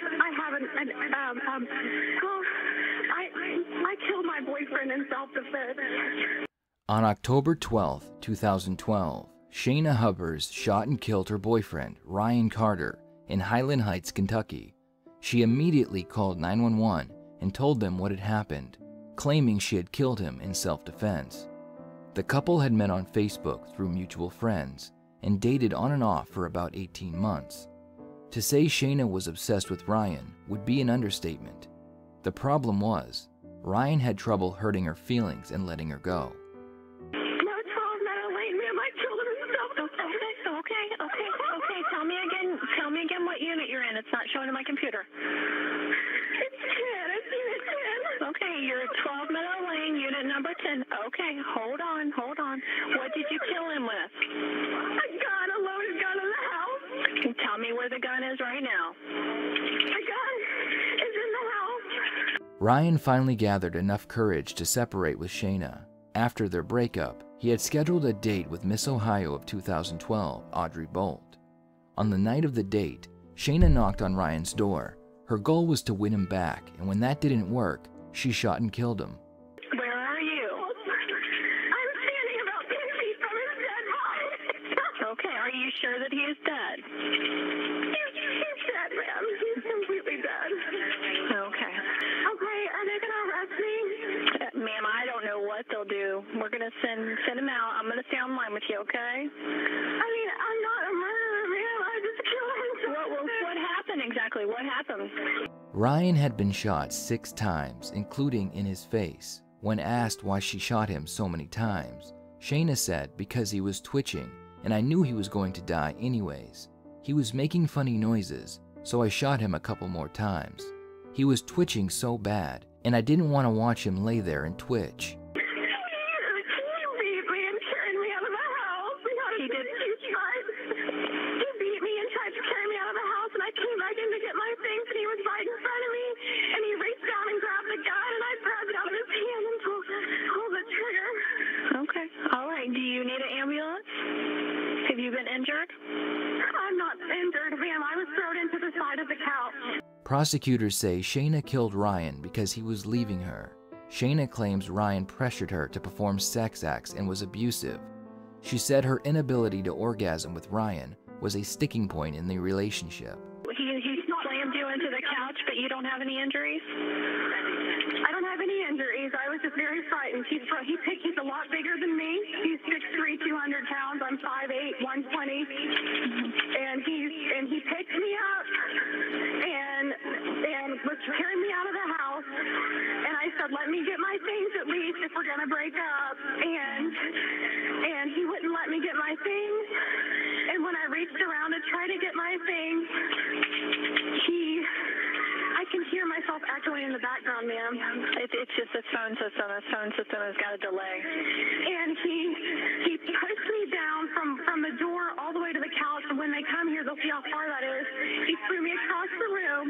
have I have an, an um um well I I killed my boyfriend in self-defense. On October 12, 2012, Shayna Hubers shot and killed her boyfriend, Ryan Carter, in Highland Heights, Kentucky. She immediately called 911 and told them what had happened, claiming she had killed him in self defense. The couple had met on Facebook through mutual friends and dated on and off for about 18 months. To say Shayna was obsessed with Ryan would be an understatement. The problem was, Ryan had trouble hurting her feelings and letting her go. No, 12 Meadow Lane, me and my children and stuff. Okay, okay, okay, okay. Tell me again. Tell me again what unit you're in. It's not showing on my computer. It's 10, it's unit 10. Okay, you're 12 Meadow Lane, unit number 10. Okay, hold on, hold on. What did you kill him with? Tell me where the gun is right now. The gun is in the house. Ryan finally gathered enough courage to separate with Shayna. After their breakup, he had scheduled a date with Miss Ohio of 2012, Audrey Bolte. On the night of the date, Shayna knocked on Ryan's door. Her goal was to win him back, and when that didn't work, she shot and killed him. Where are you? I'm standing about 10 feet from his dead body. Okay, are you sure that he is dead? Okay? I mean, I'm not a murderer, ma'am. I just killed him. What what, what happened exactly? What happened? Ryan had been shot six times, including in his face. When asked why she shot him so many times, Shayna said because he was twitching and I knew he was going to die anyways. He was making funny noises, so I shot him a couple more times. He was twitching so bad, and I didn't want to watch him lay there and twitch. Prosecutors say Shayna killed Ryan because he was leaving her. Shayna claims Ryan pressured her to perform sex acts and was abusive. She said her inability to orgasm with Ryan was a sticking point in the relationship. He he slammed you into the couch, but you don't have any injuries. I don't have any injuries. I was just very frightened. He's he picked, he's a lot bigger than me. He's 6'3", 200 pounds. I'm 5'8", 120. And he's and he picked me up was carrying me out of the house. And I said, let me get my things at least if we're gonna break up. And and he wouldn't let me get my things. And when I reached around to try to get my things, he I can hear myself echoing in the background, ma'am. It's it's just this phone system. This phone system has got a delay. And he he pushed me down from from the door all the way to the couch. And when they come here, they'll see how far that is. He threw me across the room,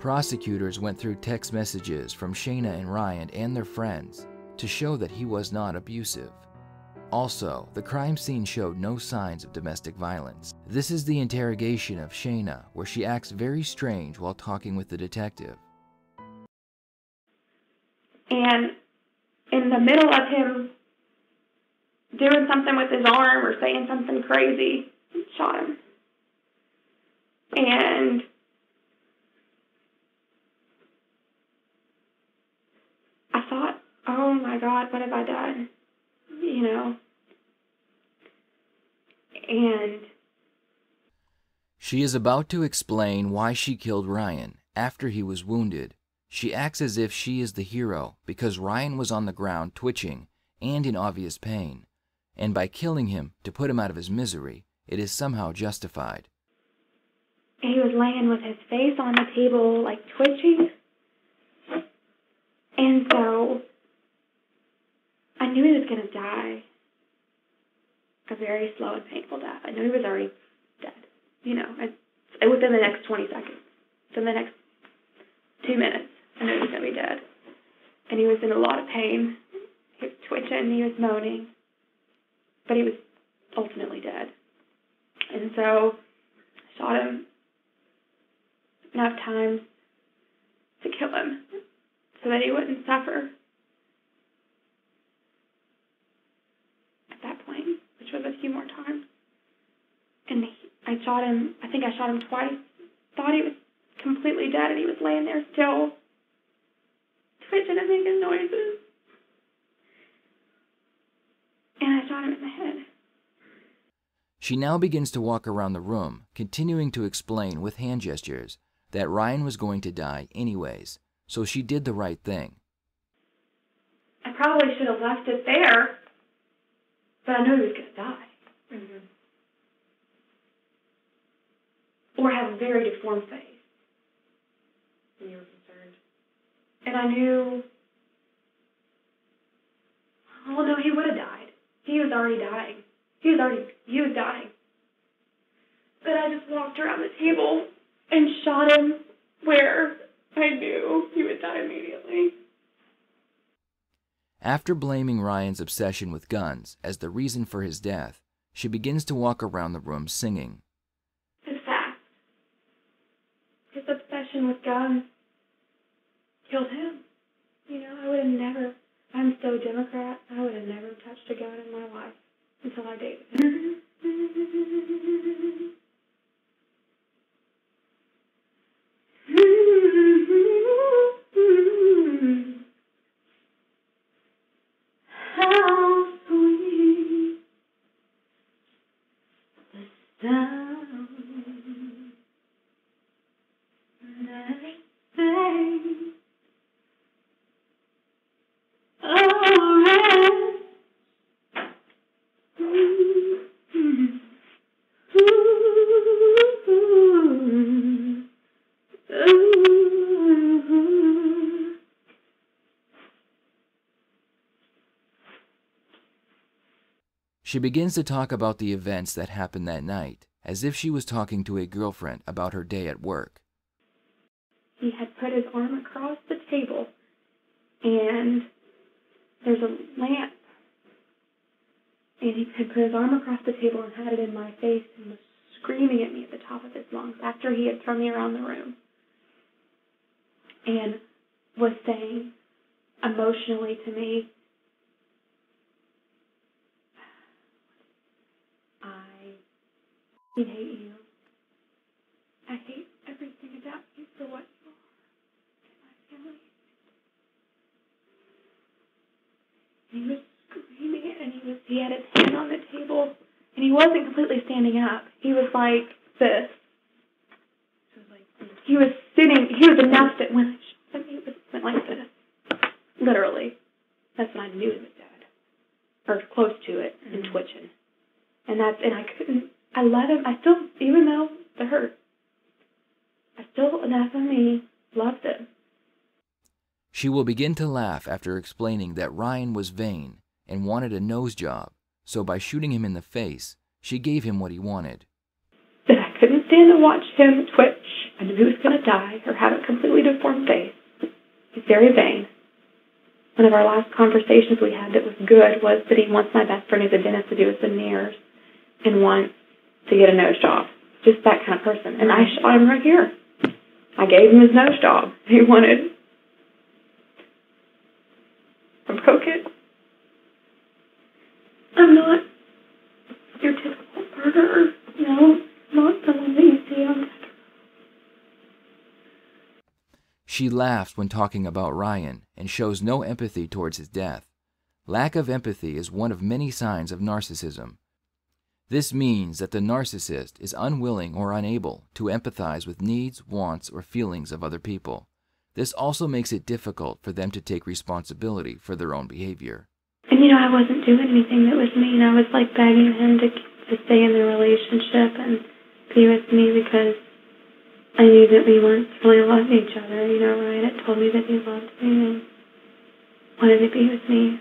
Prosecutors went through text messages from Shayna and Ryan and their friends to show that he was not abusive. Also, the crime scene showed no signs of domestic violence. This is the interrogation of Shayna, where she acts very strange while talking with the detective. and in the middle of him doing something with his arm or saying something crazy, shot him. And I thought, oh my God, what have I done? You know? And She is about to explain why she killed Ryan after he was wounded. She acts as if she is the hero because Ryan was on the ground twitching and in obvious pain, and by killing him to put him out of his misery, it is somehow justified. he was laying with his face on the table, like twitching. And so I knew he was going to die a very slow and painful death. I knew he was already dead, you know, and within the next 20 seconds. So in the next two minutes, I knew he was going to be dead. And he was in a lot of pain. He was twitching, he was moaning, but he was ultimately dead. And so I shot him enough times to kill him so that he wouldn't suffer. At that point, which was a few more times. And he, I shot him, I think I shot him twice. Thought he was completely dead and he was laying there still, twitching and making noises. And I shot him in the head. She now begins to walk around the room, continuing to explain with hand gestures that Ryan was going to die anyways, so she did the right thing. I probably should have left it there, but I knew he was going to die. Mm-hmm. Or have a very deformed face. And you were concerned. And I knew, oh no, he would have died. He was already dying. He was already, he was dying. But I just walked around the table and shot him where I knew he would die immediately. After blaming Ryan's obsession with guns as the reason for his death, she begins to walk around the room singing. His fast. His obsession with guns killed him. You know, I would have never, I'm so Democrat, I would have never touched a gun in my life until I dated him. Mm-hmm. She begins to talk about the events that happened that night, as if she was talking to a girlfriend about her day at work. he had put his arm across the table and there's a lamp and he had put his arm across the table and had it in my face and was screaming at me at the top of his lungs after he had thrown me around the room and was saying emotionally to me I hate you. I hate everything about you for what you are my family. And he was screaming and he was he had his hand on the table, and he wasn't completely standing up. He was like this. So it was like, He was sitting. He was enough that when I shot him, he was went like this, literally. That's when I knew he was dead, or close to it, and Mhm. twitching. And that's and I couldn't. I let him. I still, even though it hurt, I still enough of me loved him. She will begin to laugh after explaining that Ryan was vain and wanted a nose job, so by shooting him in the face, she gave him what he wanted. That I couldn't stand to watch him twitch. I knew he was going to die or have a completely deformed face. He's very vain. One of our last conversations we had that was good was that he wants my best friend who's a dentist to do his veneers and wants to get a nose job. Just that kind of person. And I shot him right here. I gave him his nose job. He wanted. I broke it. I'm not your typical murderer. No, not the one that you see on She laughs when talking about Ryan and shows no empathy towards his death. Lack of empathy is one of many signs of narcissism. This means that the narcissist is unwilling or unable to empathize with needs, wants, or feelings of other people. This also makes it difficult for them to take responsibility for their own behavior. And you know, I wasn't doing anything that was mean. I was like begging him to to stay in the relationship and be with me because I knew that we weren't really loving each other. You know, Ryan had told me that he loved me and wanted to be with me.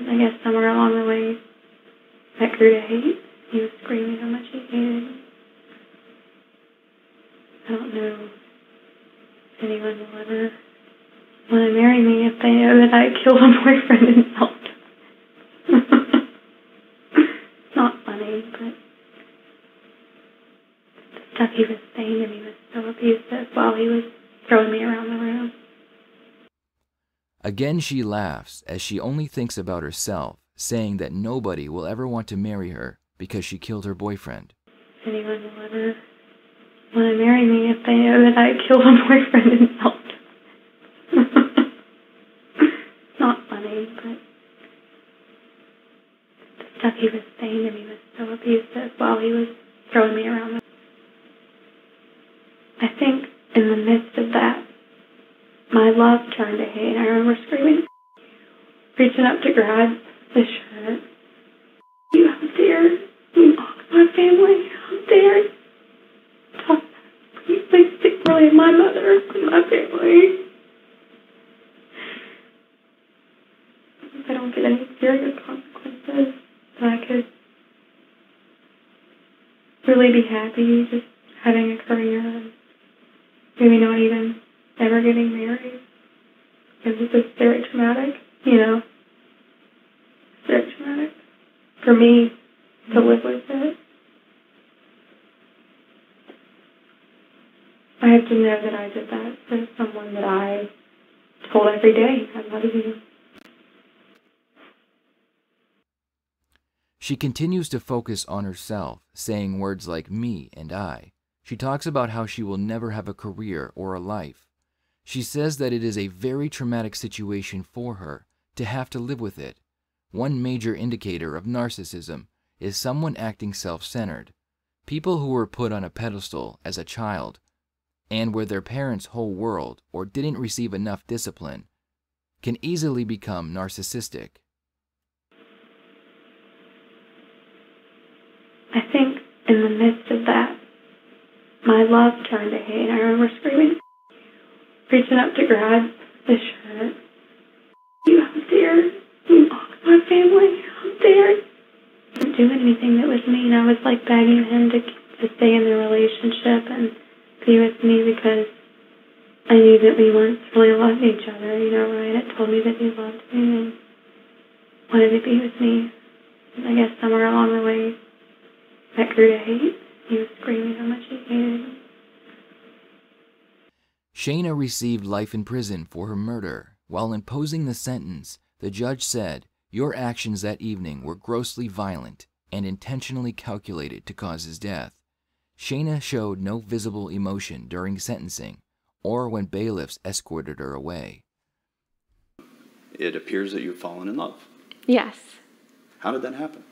And I guess somewhere along the way, that grew to hate. He was screaming how much he hated. I don't know if anyone will ever want to marry me if they know that I killed a boyfriend and helped. not funny, but the stuff he was saying to me was so abusive while he was throwing me around the room. Again, she laughs as she only thinks about herself, saying that nobody will ever want to marry her because she killed her boyfriend. Anyone will ever want to marry me if they know that I killed a boyfriend and helped. not funny, but the stuff he was saying to me was so abusive while he was throwing me around. I think in the midst of that, my love turned to hate. I remember screaming, reaching up to grab of my mother my family? If I don't get any serious consequences, then I could really be happy just having a career and maybe not even ever getting married. Because it's just very traumatic, you know. Very traumatic for me to live with it. I have to know that I did that for someone that I told every day, I love you. She continues to focus on herself, saying words like me and I. She talks about how she will never have a career or a life. She says that it is a very traumatic situation for her to have to live with it. One major indicator of narcissism is someone acting self centered. People who were put on a pedestal as a child and were their parents' whole world or didn't receive enough discipline can easily become narcissistic. I think in the midst of that, my love turned to hate. I remember screaming, reaching up to grab the shirt. You out there, you mock my family? You? I didn't do anything that was mean. I was like begging him to to stay in the relationship and be with me because I knew that we weren't really loving each other. You know, Ryan had told me that he loved me and wanted to be with me. I guess somewhere along the way, that grew to hate. He was screaming how much he hated me. Shayna received life in prison for her murder. While imposing the sentence, the judge said, Your actions that evening were grossly violent and intentionally calculated to cause his death. Shayna showed no visible emotion during sentencing or when bailiffs escorted her away. It appears that you've fallen in love. Yes. How did that happen?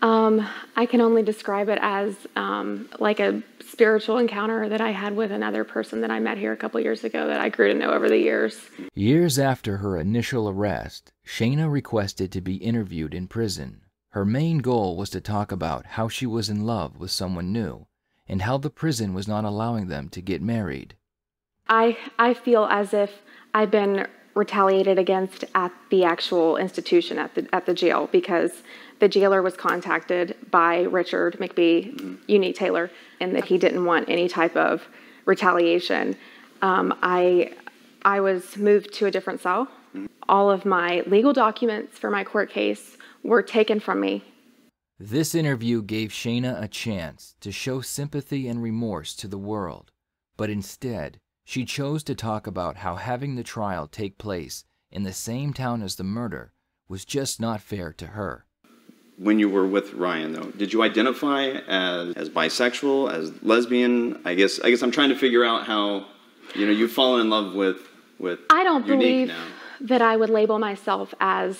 Um, I can only describe it as um, like a spiritual encounter that I had with another person that I met here a couple years ago that I grew to know over the years. Years after her initial arrest, Shayna requested to be interviewed in prison. Her main goal was to talk about how she was in love with someone new and how the prison was not allowing them to get married. I I feel as if I've been retaliated against at the actual institution at the at the jail because the jailer was contacted by Richard McBee, Unique Taylor, and that he didn't want any type of retaliation. Um, I I was moved to a different cell. All of my legal documents for my court case were taken from me. This interview gave Shayna a chance to show sympathy and remorse to the world, but instead, she chose to talk about how having the trial take place in the same town as the murder was just not fair to her. When you were with Ryan, though, did you identify as, as bisexual, as lesbian? I guess I guess I'm trying to figure out how, you know, you've fallen in love with with. I don't believe now. that I would label myself as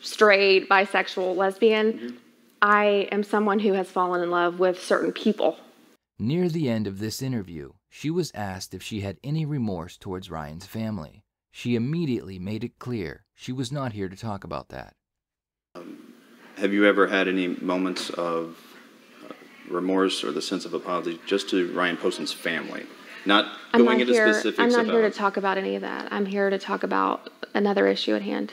straight, bisexual, lesbian. Mm-hmm. I am someone who has fallen in love with certain people. Near the end of this interview, she was asked if she had any remorse towards Ryan's family. She immediately made it clear she was not here to talk about that. Have you ever had any moments of uh, remorse or the sense of apology just to Ryan Poston's family? Not I'm going not into here. specifics I'm not about. here to talk about any of that. I'm here to talk about another issue at hand.